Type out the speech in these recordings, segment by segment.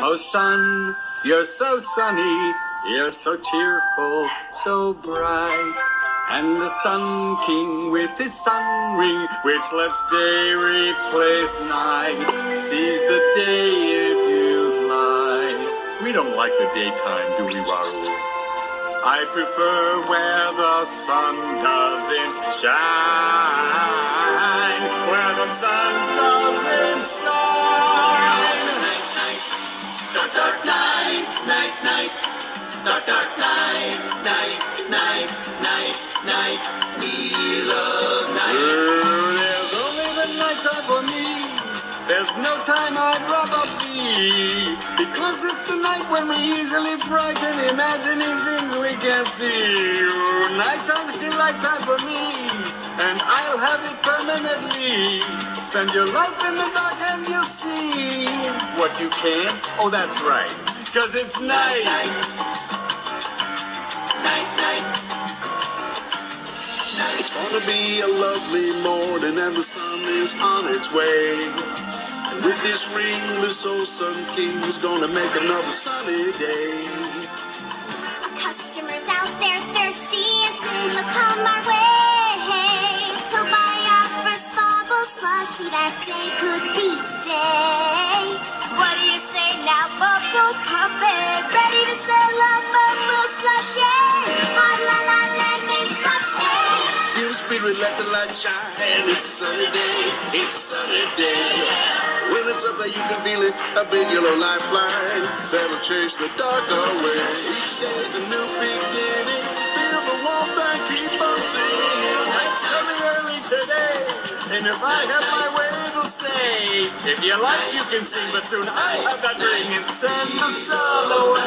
Oh, sun, you're so sunny, you're so cheerful, so bright. And the Sun King with his sun ring, which lets day replace night, sees the day if you fly. We don't like the daytime, do we, Raoul? I prefer where the sun doesn't shine, where the sun doesn't shine. Dark, night, night, night. Dark, dark night, night, night, night, night. We love night. There's only the nighttime for me. There's no time I'd rather be. Because it's the night when we easily frighten, imagining things we can't see. Ooh, Nighttime's delight time for me. And I'll have it permanently. Spend your life in the dark and you'll see what you can. Oh, that's right. Cause it's night. Night, night. It's gonna be a lovely morning and the sun is on its way. And with this ring, this old Sun King is gonna make another sunny day. That day could be today. What do you say now, Bubble Puppy? Ready to sell a bubble slushy? Hot la la lemon slushy. Feel the spirit, let the light shine. It's a sunny day, it's a sunny day. When it's up there, you can feel it. A big yellow lifeline that'll chase the dark away. Each day's a new beginning. Feel the warmth and if I have my way, it'll stay. If you like, you can sing, but soon I have that ring and send the sun away.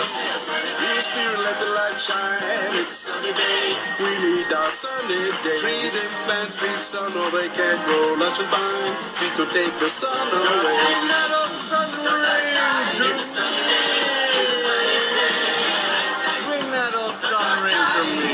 The spirit, let the light shine. It's a sunny day. We need our sunny day. Trees and plants need sun or they can't grow lush and fine. Please don't take the sun away. Bring that old sun ring to It's a sunny day. It's a sunny day. Bring that old sun ring to me.